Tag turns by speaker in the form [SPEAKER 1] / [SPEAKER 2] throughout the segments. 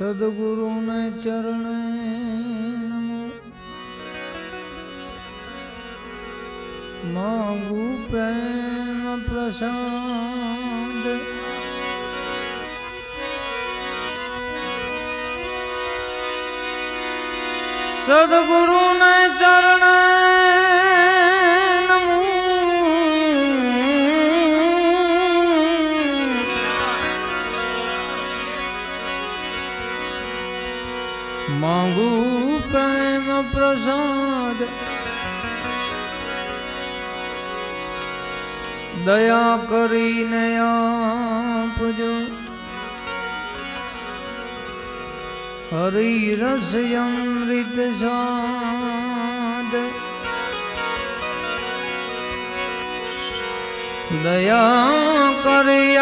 [SPEAKER 1] સદગુરુને ચરણે નમો. માંગુ પ્રેમ પ્રસાદ. સદગુરુને ચરણે માંગુ પ્રેમ પ્રસાદ. દયા કરીને આપજો. હરી રસ અમૃત સ્વાદ. દયા કરી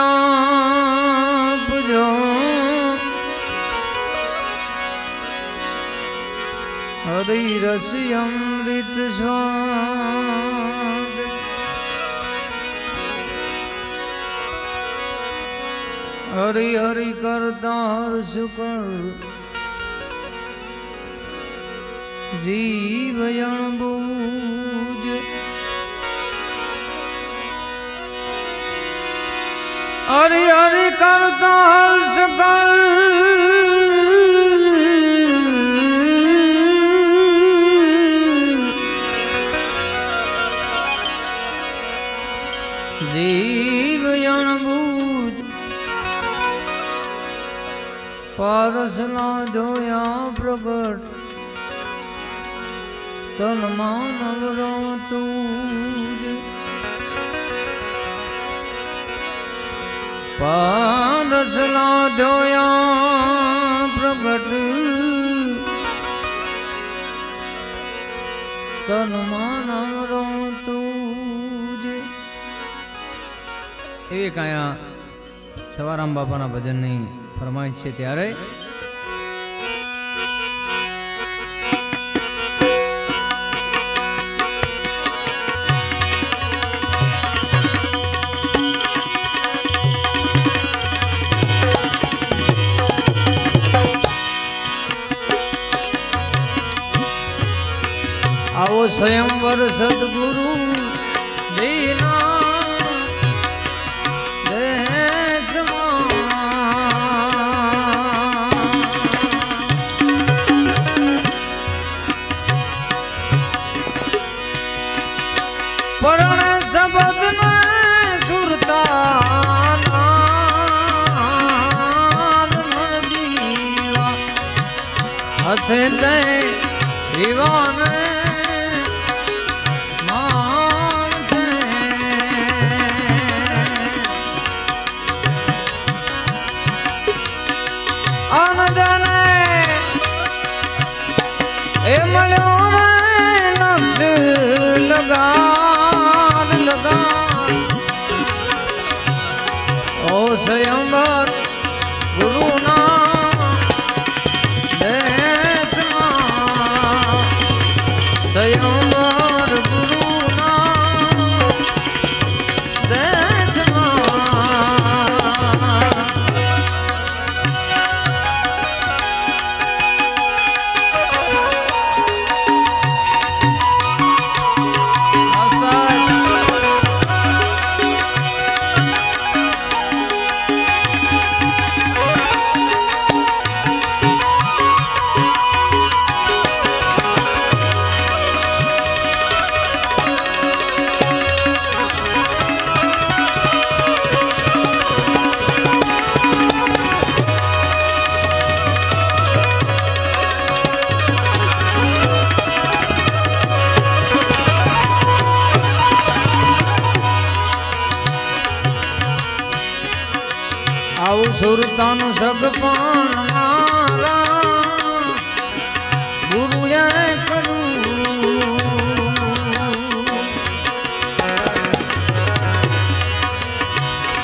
[SPEAKER 1] હરિ રસ અમૃત સ્વાદ હરી હરિ કરતા હર્ષ કર જીવ જણ હરી હરી હરિ કરતા હર્ષ પ્રગટ. તનમાં નવરાતું પારસલા ધોયા પ્રગટ. તનમાં નવરાતું એવી કાયા સવારામ બાપાના ભજનની ફરમાઈશ છે ત્યારે સ્વયંવર સદગુરુ દીના પરણ શબ્દ ને સુરતા હસે દે દીવાને ઓ સ્વયંવર આવું સુરતાનું સગપણ મારા ગુરુએ કરું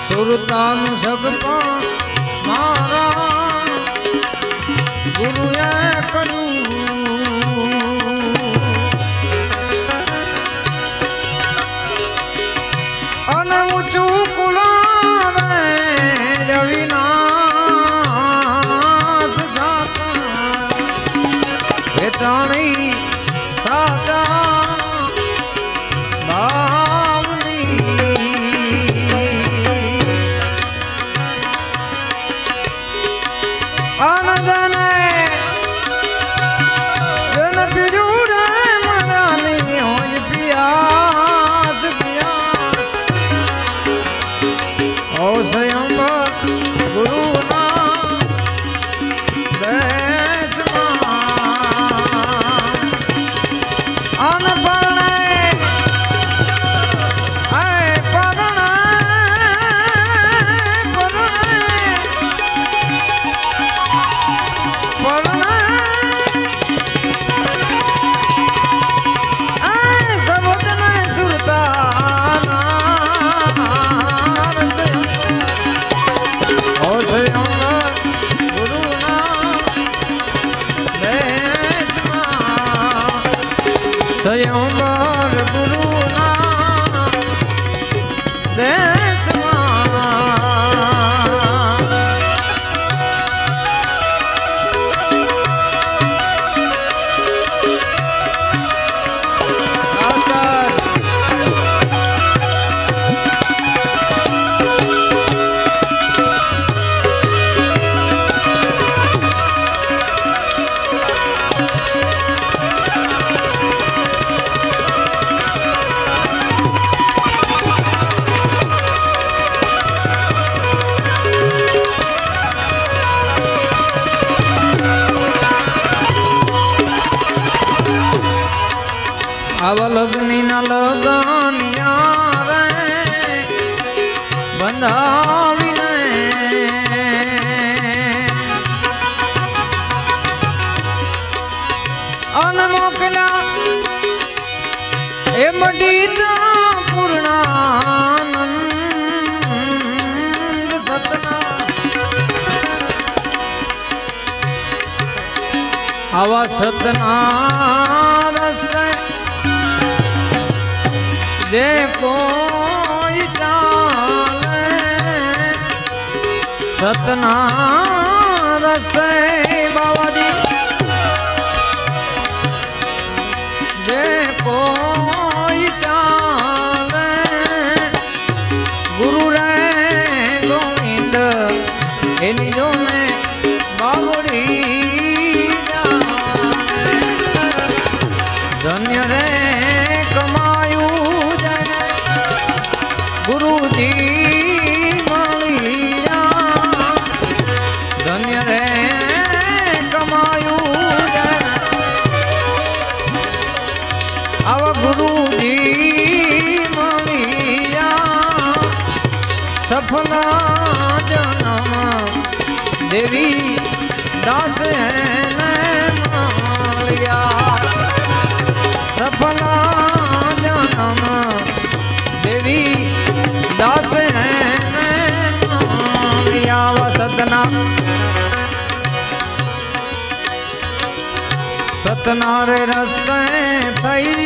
[SPEAKER 1] સુરતાનું સગપણ મારા કોઈ ચાલે? સતના રસ્તે સતના રે રસ્તે થઈને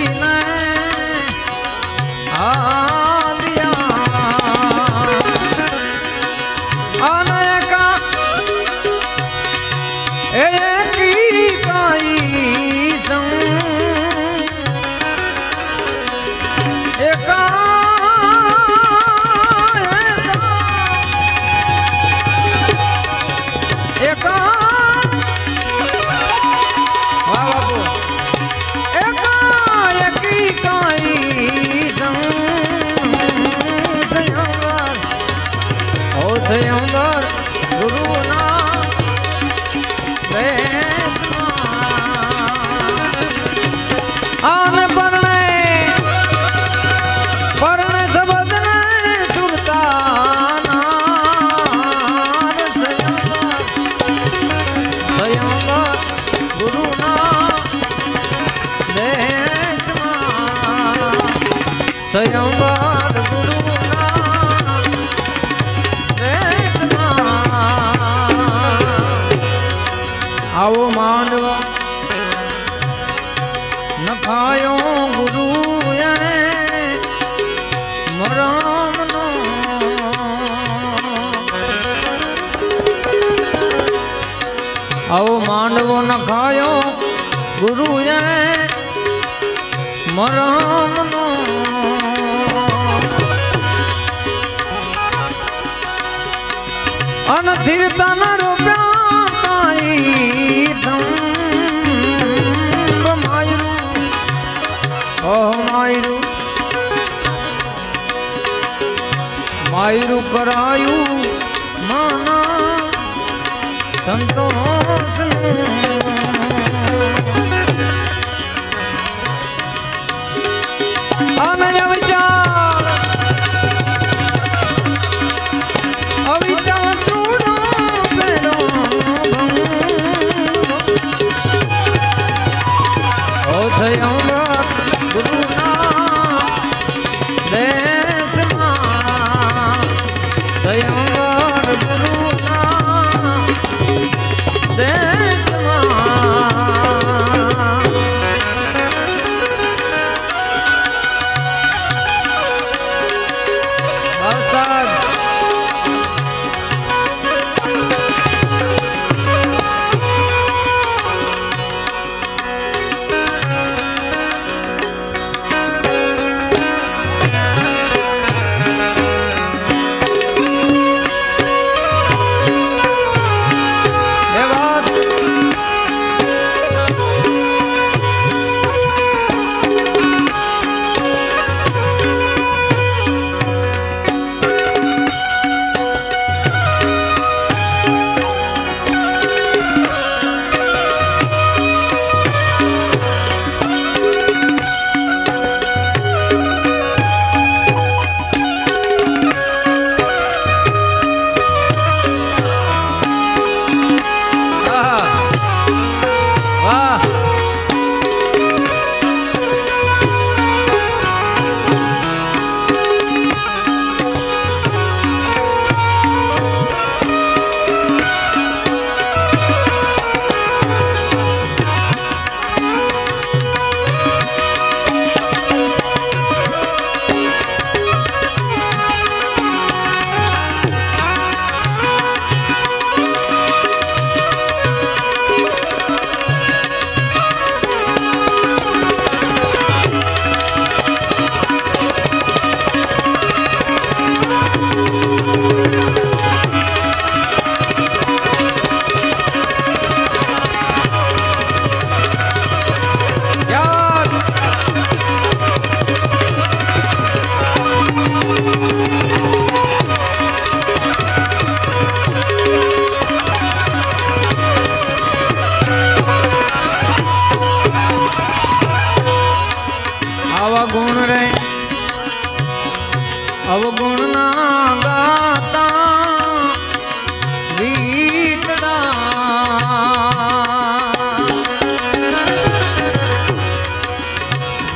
[SPEAKER 1] ઓહ માયરું. માયરું કરાયું માના સંતોષ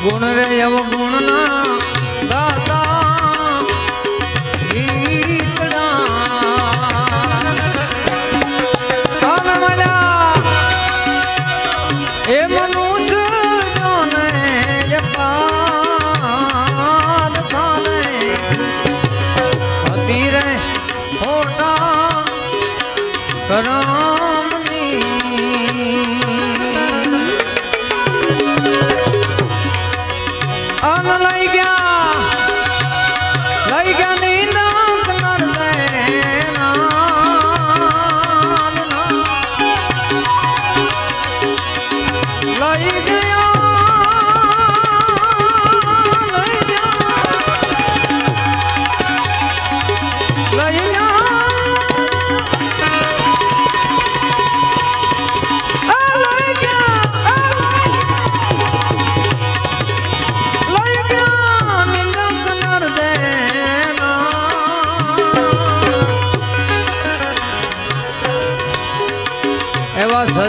[SPEAKER 1] ગુણ રે અવગુણ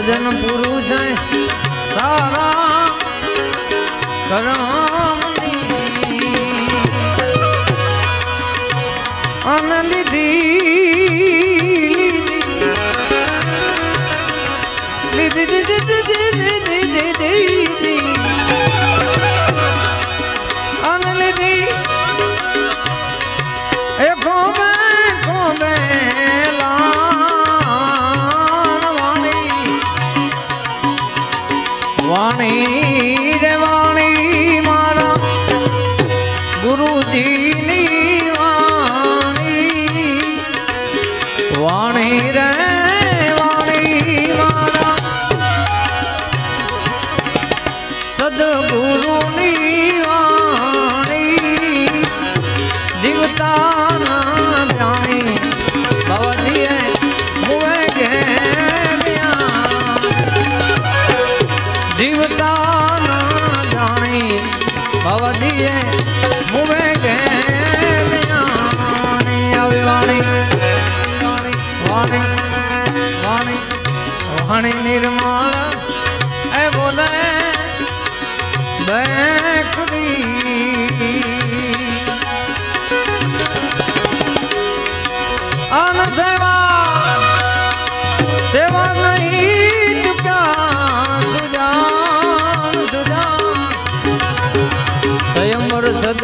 [SPEAKER 1] સજન પુરુષ સારા કરમની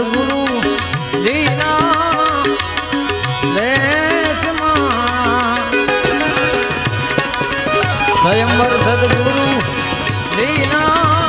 [SPEAKER 1] સદગુરુ ધીરા દેશમાં સ્વયંવર સદગુરુ ધીરા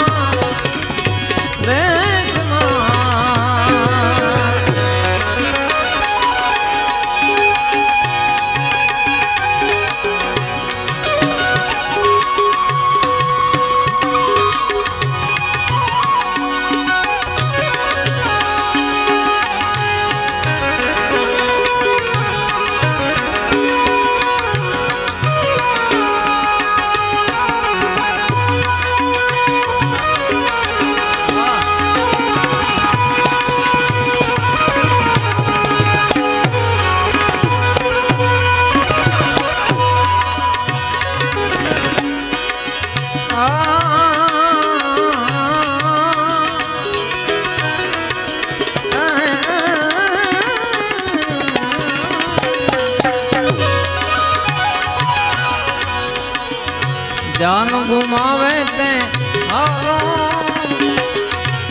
[SPEAKER 1] ધ્યાન ગુમાવે તે.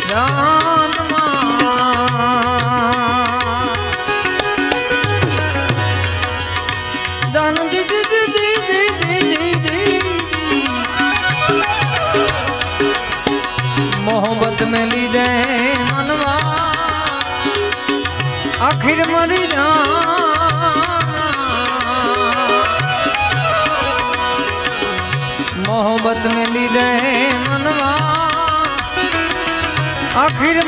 [SPEAKER 1] ધ્યાન મોહબ્બત મેં. લીધે મનવા. આખિર મરી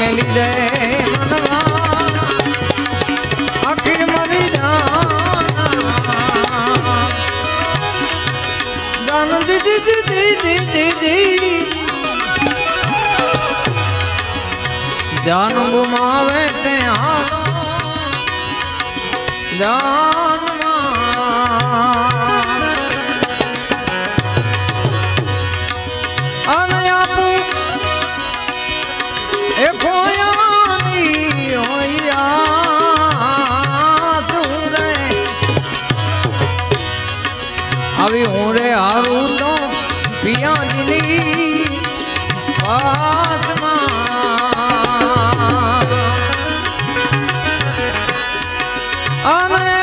[SPEAKER 1] ને લીધે અખીર મરી જાન. દીદી દીદી દીદી જાન ગુમાવે ત્યાં. જાન 啊妈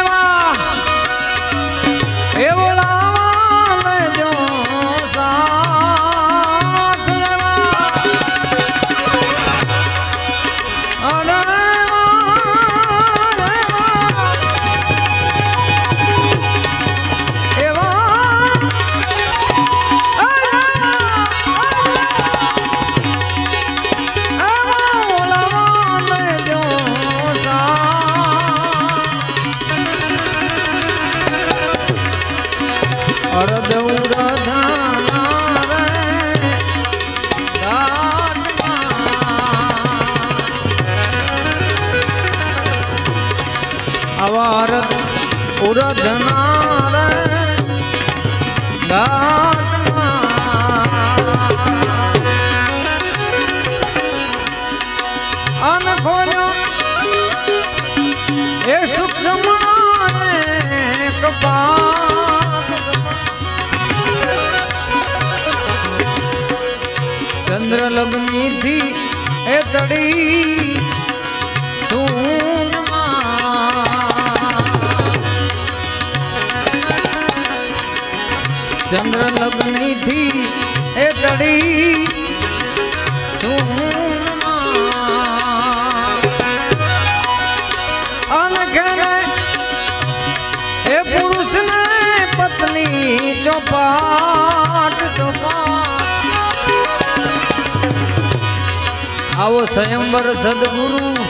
[SPEAKER 1] સ્વયંવર સદગુરુ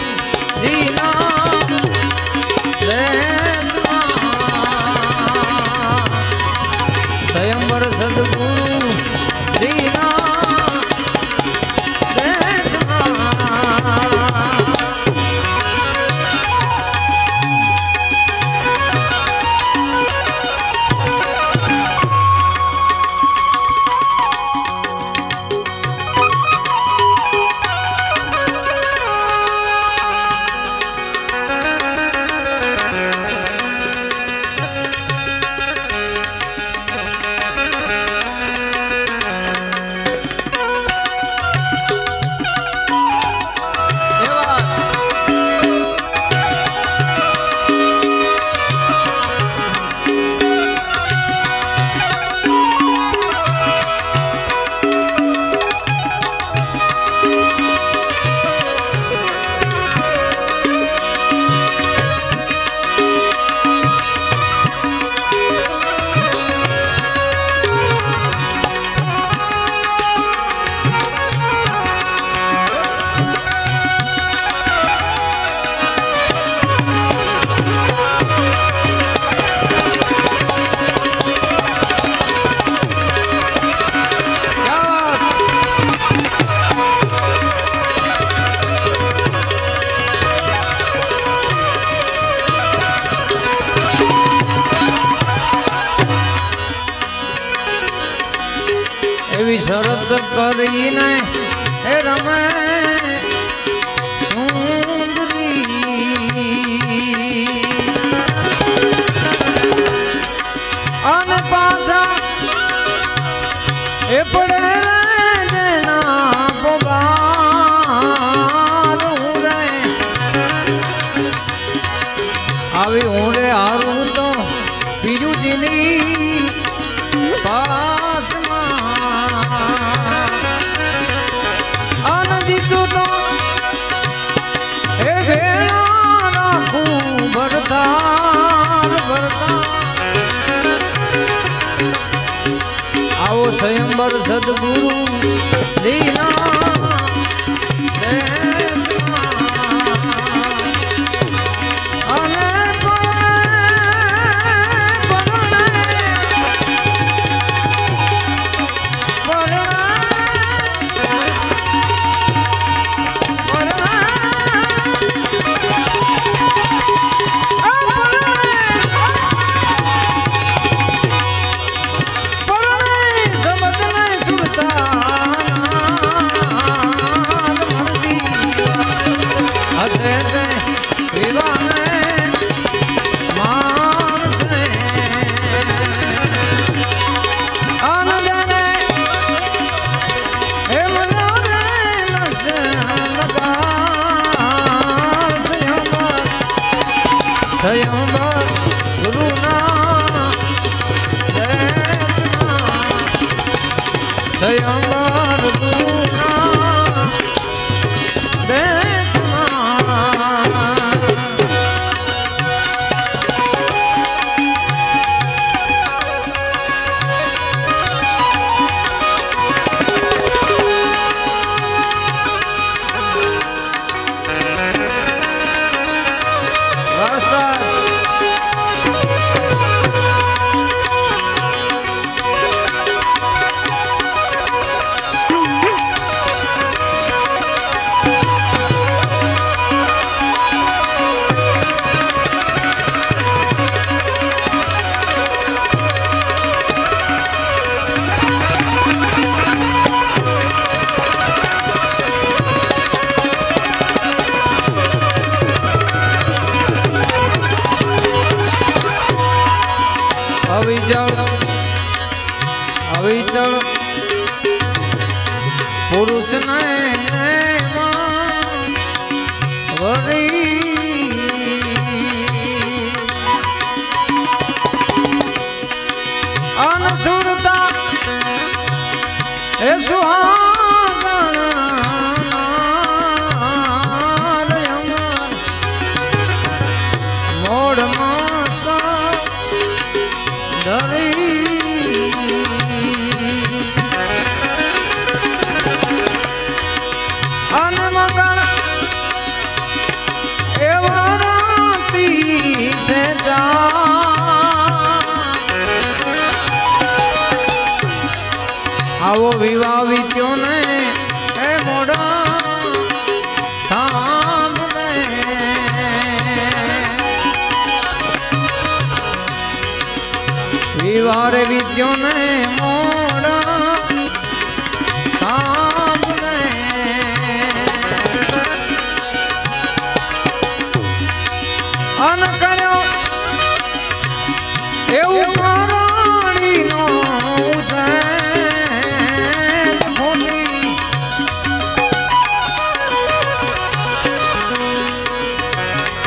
[SPEAKER 1] સ્વયંવર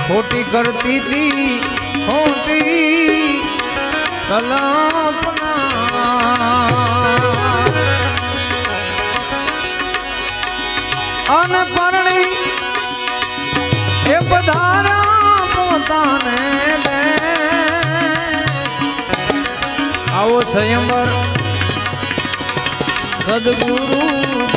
[SPEAKER 1] ખોટી કરતી હતી ખોટી કલા. આવો સ્વયંવર. સદગુરુ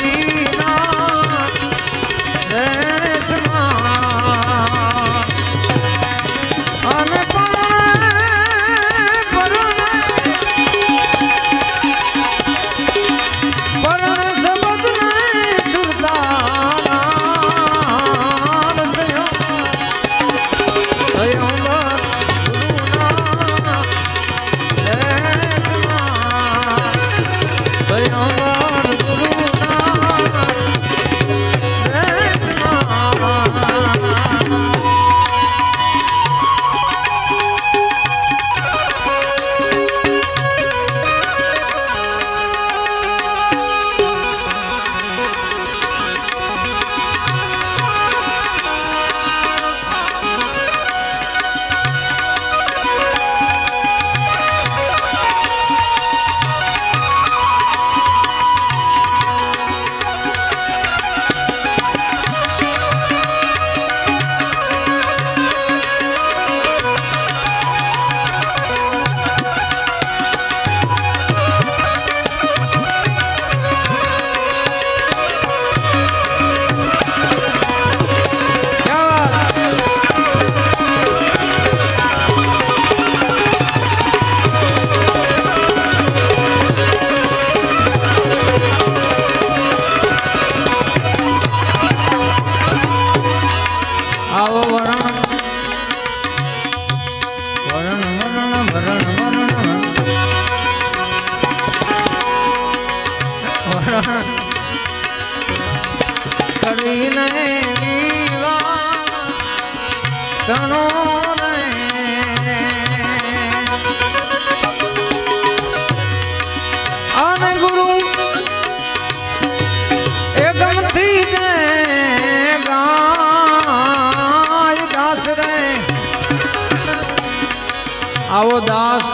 [SPEAKER 1] આવો દાસ.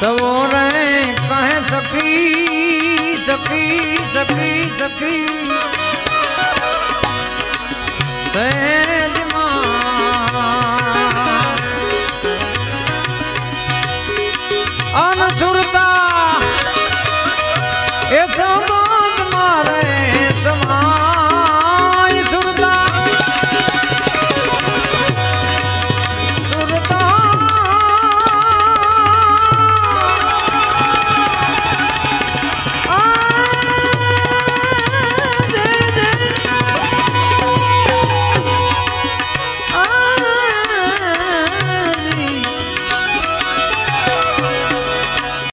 [SPEAKER 1] સવોરે કહે સખી સખી સખી સખી. સહે